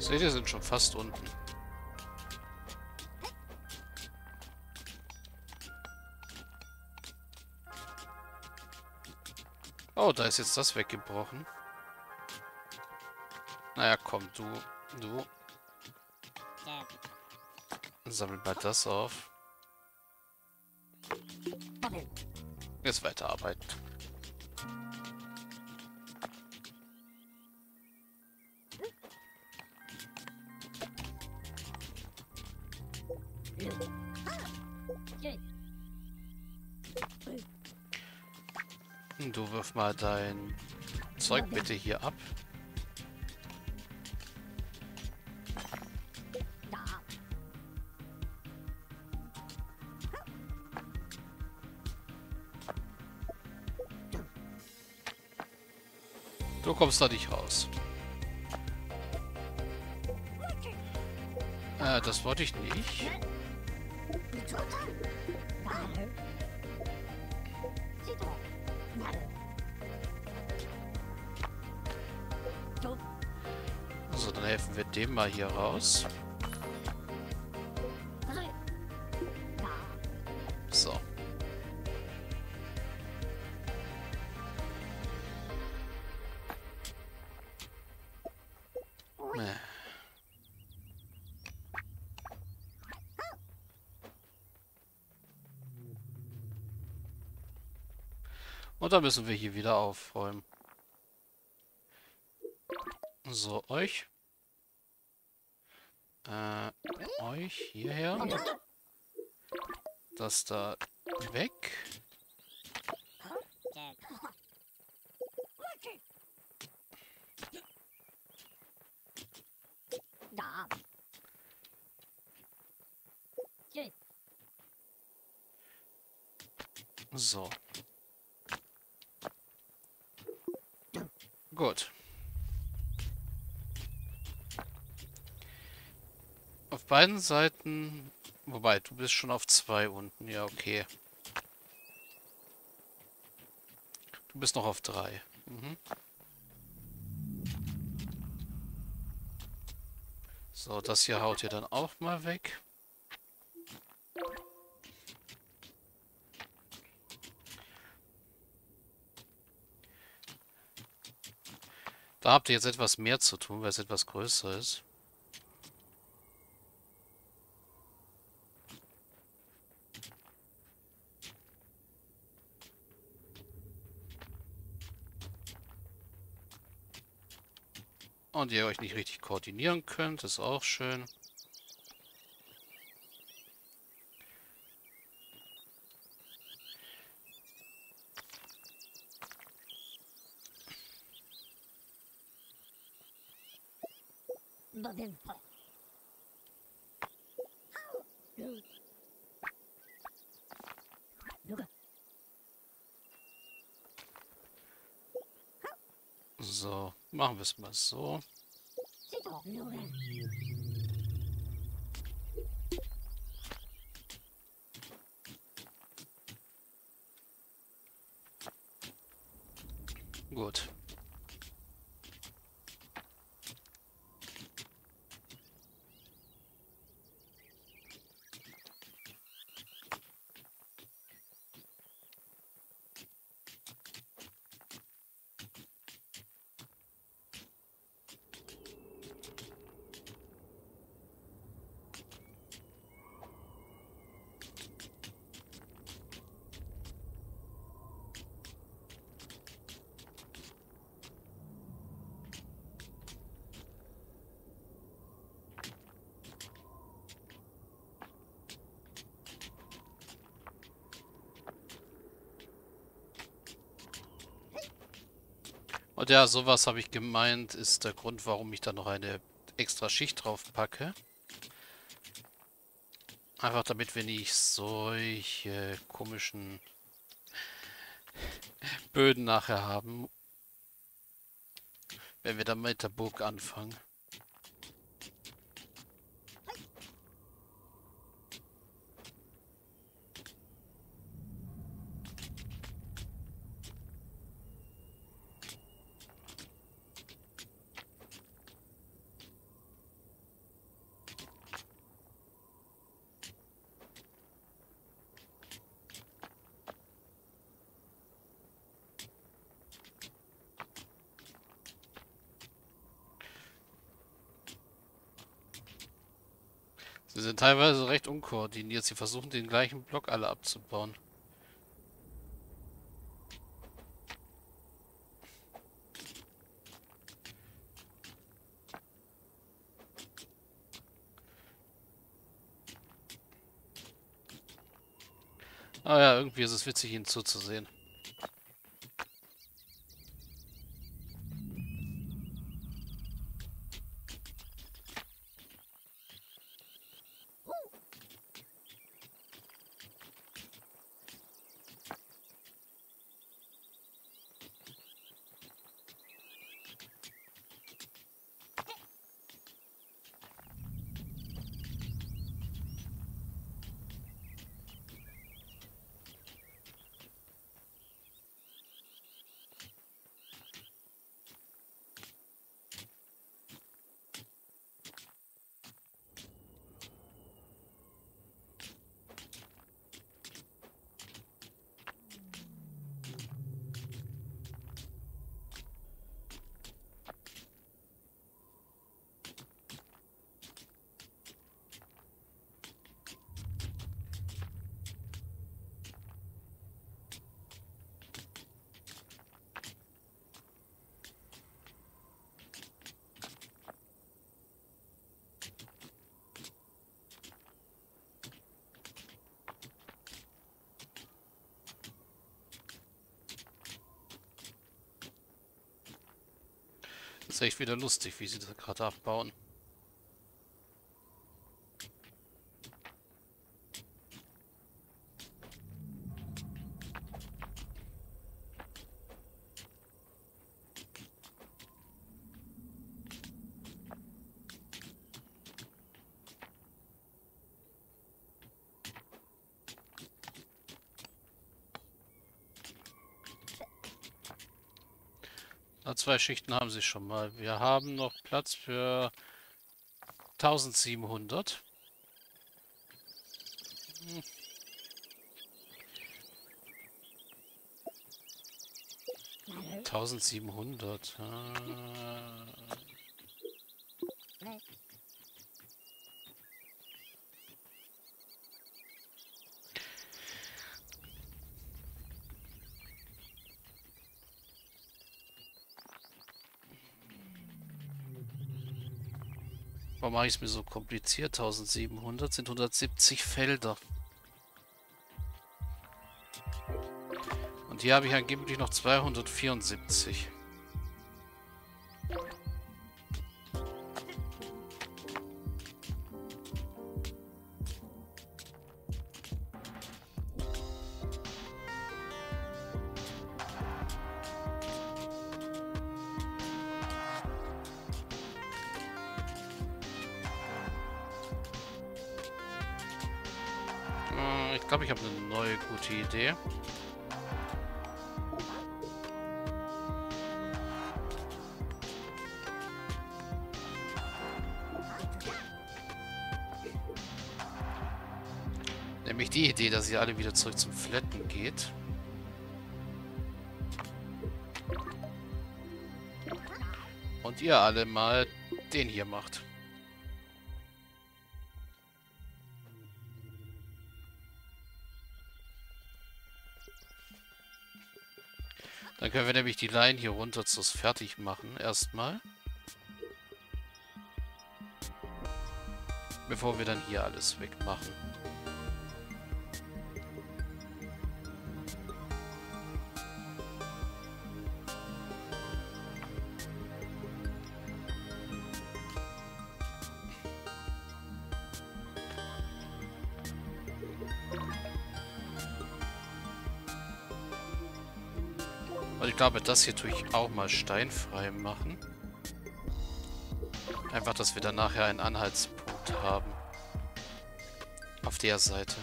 Seht ihr, sind schon fast unten. Oh, da ist jetzt das weggebrochen. Naja, komm, du, du. Sammel mal das auf. Jetzt weiterarbeiten. Du wirf mal dein Zeug bitte hier ab. Du kommst da nicht raus. Äh, das wollte ich nicht. So, dann helfen wir dem mal hier raus. Dann müssen wir hier wieder aufräumen. So, euch. Äh, euch hierher. Das da weg. So. Gut. Auf beiden Seiten... Wobei, du bist schon auf zwei unten. Ja, okay. Du bist noch auf drei. Mhm. So, das hier haut ihr dann auch mal weg. Da habt ihr jetzt etwas mehr zu tun, weil es etwas größer ist. Und ihr euch nicht richtig koordinieren könnt, ist auch schön. So, machen wir es mal so. Gut. Und ja, sowas habe ich gemeint, ist der Grund, warum ich da noch eine extra Schicht drauf packe. Einfach damit wir nicht solche komischen Böden nachher haben, wenn wir dann mit der Burg anfangen. Sie sind teilweise recht unkoordiniert. Sie versuchen den gleichen Block alle abzubauen. Ah ja, irgendwie ist es witzig, ihnen zuzusehen. Ist echt wieder lustig, wie sie das gerade abbauen. Zwei Schichten haben sie schon mal. Wir haben noch Platz für 1700. Hm. Tausendsiebenhundert. Ah. Warum mache ich es mir so kompliziert? 1700 sind 170 Felder. Und hier habe ich angeblich noch 274. Ich glaube, ich habe eine neue gute Idee. Nämlich die Idee, dass ihr alle wieder zurück zum Flatten geht. Und ihr alle mal den hier macht. Dann können wir nämlich die Line hier runter zu fertig machen, erstmal. Bevor wir dann hier alles wegmachen. Und ich glaube, das hier tue ich auch mal steinfrei machen. Einfach, dass wir dann nachher einen Anhaltspunkt haben. Auf der Seite.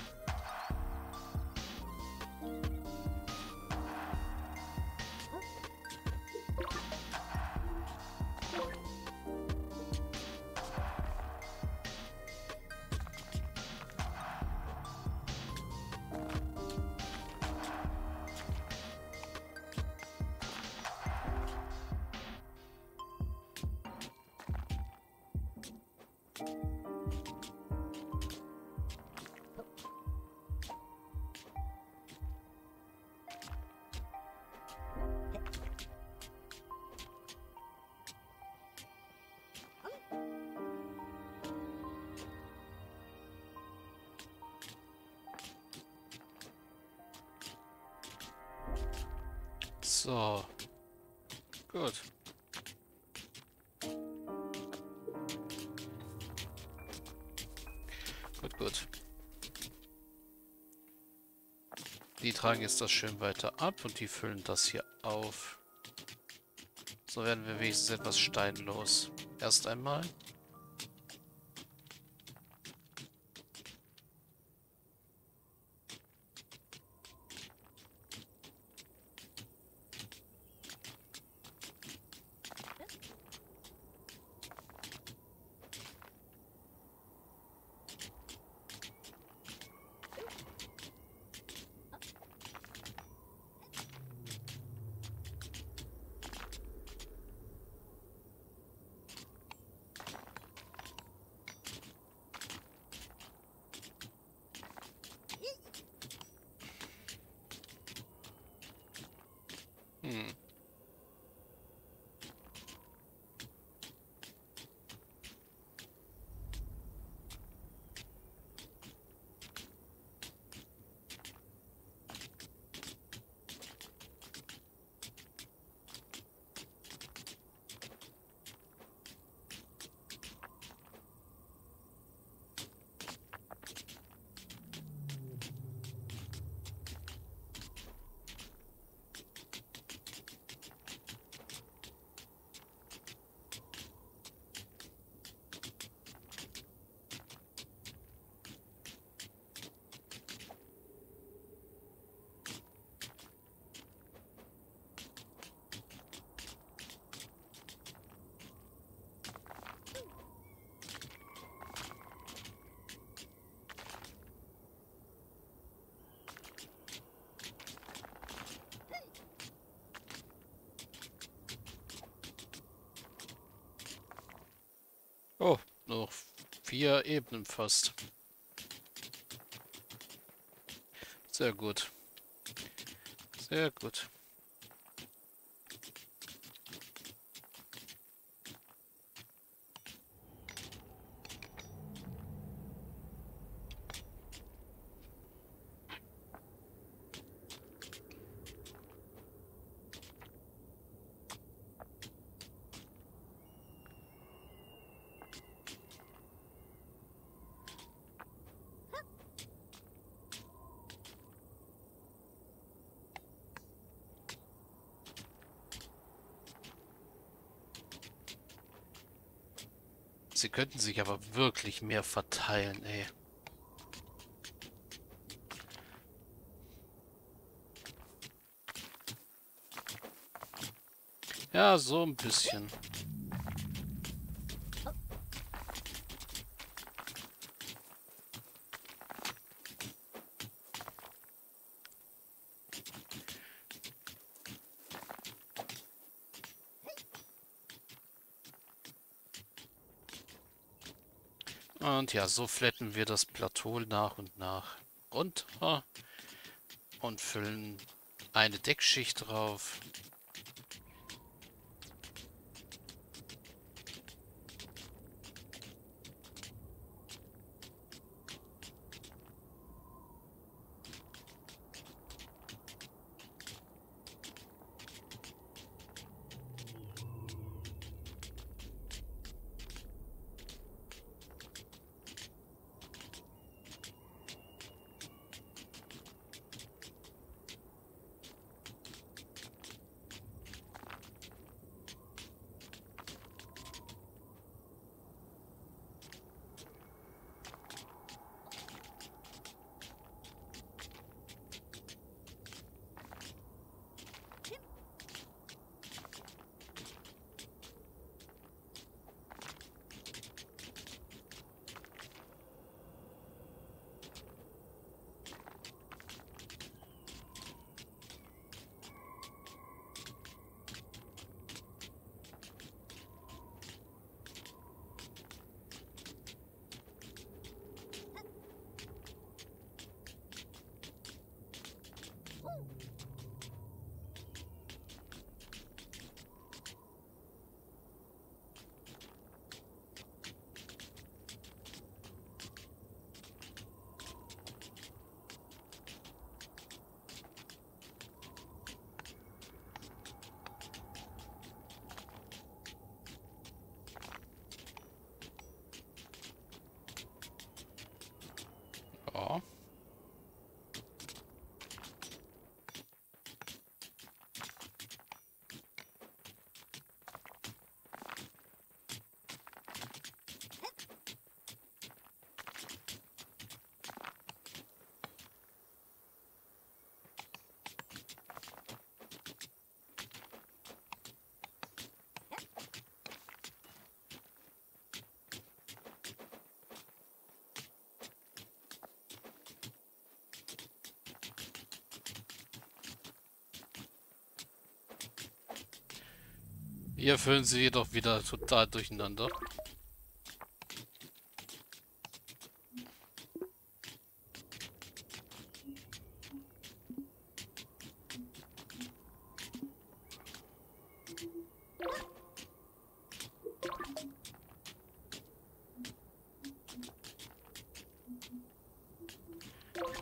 So. Gut. Gut, gut. Die tragen jetzt das schön weiter ab und die füllen das hier auf. So werden wir wenigstens etwas steinlos. Erst einmal. Noch vier Ebenen fast. Sehr gut. Sehr gut. Sie könnten sich aber wirklich mehr verteilen, ey. Ja, so ein bisschen. Und ja, so flatten wir das Plateau nach und nach runter und füllen eine Deckschicht drauf. Hier füllen sie jedoch wieder total durcheinander.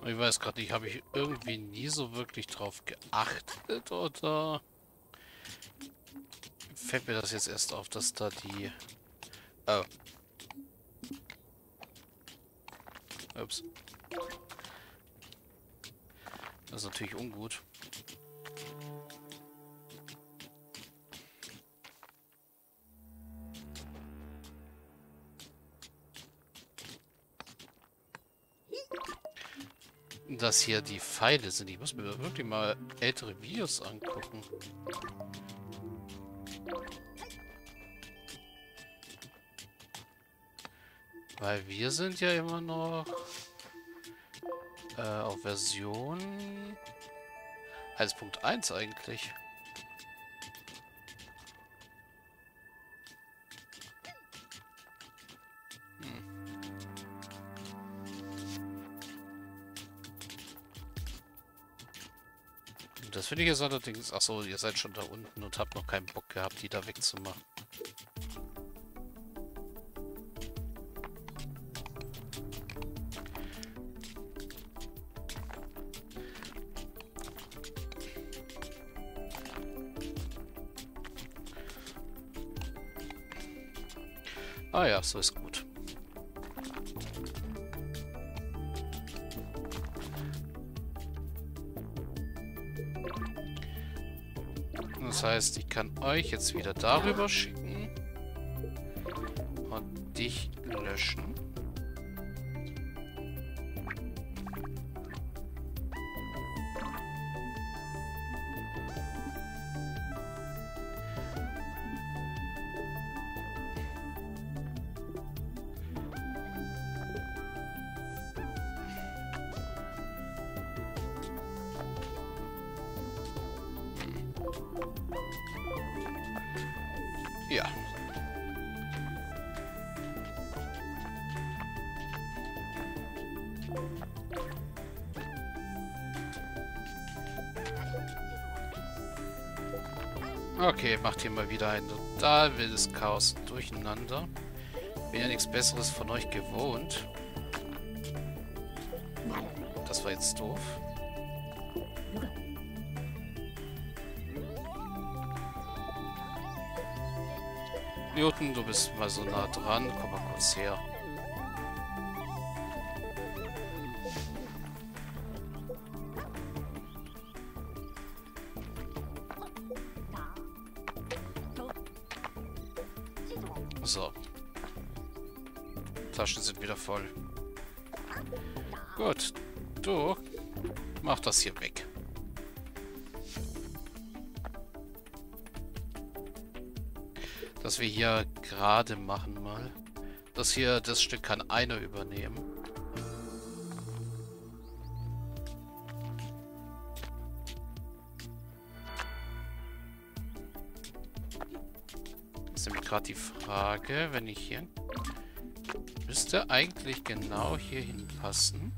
Ich weiß gerade nicht, habe ich irgendwie nie so wirklich drauf geachtet oder fällt mir das jetzt erst auf, dass da die... Oh. Ups. Das ist natürlich ungut. dass hier die Pfeile sind. Ich muss mir wirklich mal ältere Videos angucken. Weil wir sind ja immer noch äh, auf Version 1.1 eigentlich. Das finde ich jetzt allerdings... Achso, ihr seid schon da unten und habt noch keinen Bock gehabt, die da wegzumachen. Ah ja, so ist gut. Das heißt, ich kann euch jetzt wieder darüber schicken und dich löschen. Okay, macht hier mal wieder ein total wildes Chaos durcheinander. Bin ja nichts Besseres von euch gewohnt. Das war jetzt doof. Newton, du bist mal so nah dran. Komm mal kurz her. So. Taschen sind wieder voll. Gut. Du, mach das hier weg. dass wir hier gerade machen mal. Das hier, das Stück kann einer übernehmen. Gerade die Frage, wenn ich hier... Müsste eigentlich genau hier hinpassen.